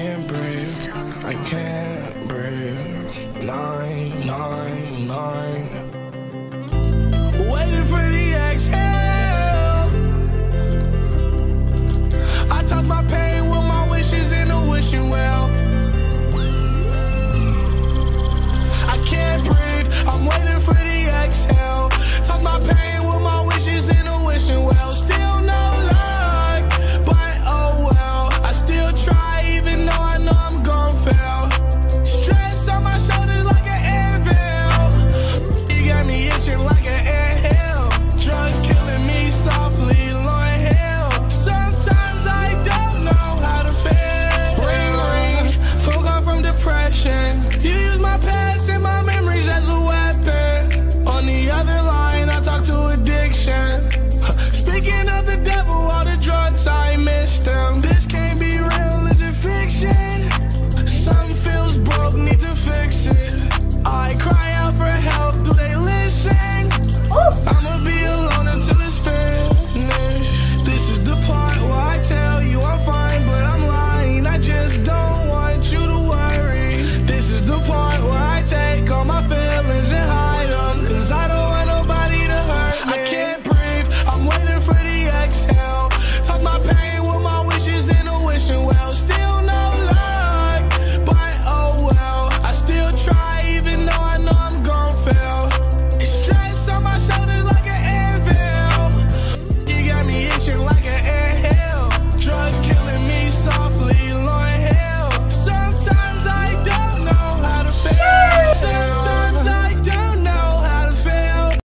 can't breathe, I can't breathe. Nine